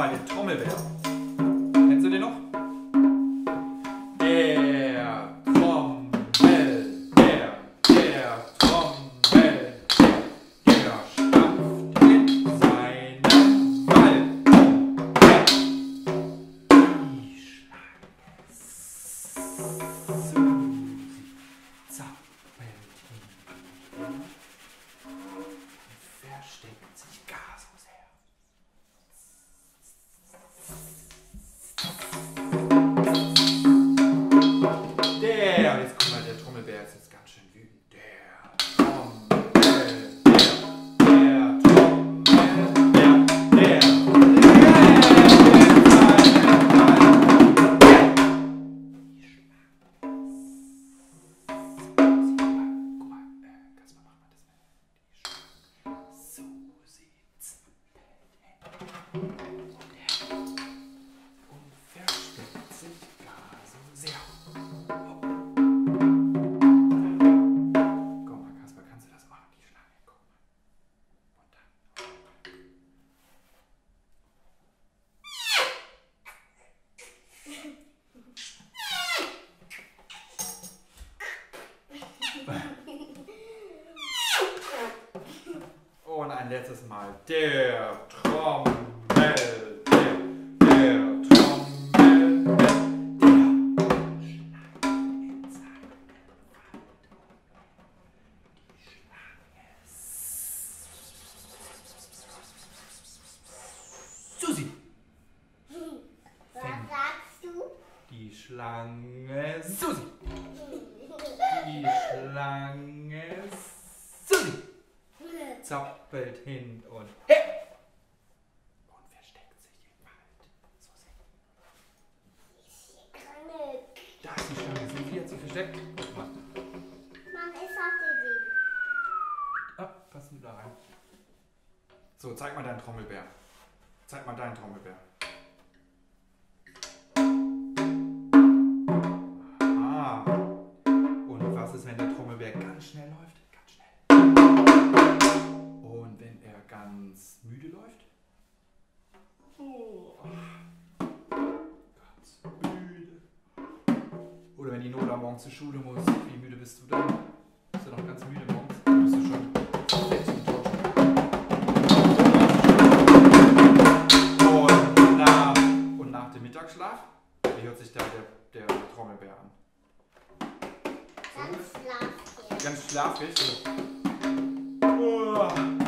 mal den Trommelbär. Kennst du den noch? Der Trommel, der, der Trommel, der stampft in seinen Wald. Zappelt hin versteckt sich gar Und ein letztes Mal. Der Trommel, Die Schlange Susi. Die Schlange Susi. Zappelt hin und her. Und versteckt sich im Wald. Susi. Da ist die Schlange Susi, hat sich versteckt. Guck mal. Ich hatte sie. Ah, passen da rein. So, zeig mal deinen Trommelbär. Zeig mal deinen Trommelbär. Schnell läuft? Ganz schnell. Und wenn er ganz müde läuft? Oh. Ganz müde. Oder wenn die Nola morgen zur Schule muss, wie müde bist du dann? Bist du noch ganz müde morgens? Oder bist du schon fett und tot? Und nach, und nach dem Mittagsschlaf, wie hört sich da der, der Trommelbär an? Ganz schlafig ganz schlafig. Oh.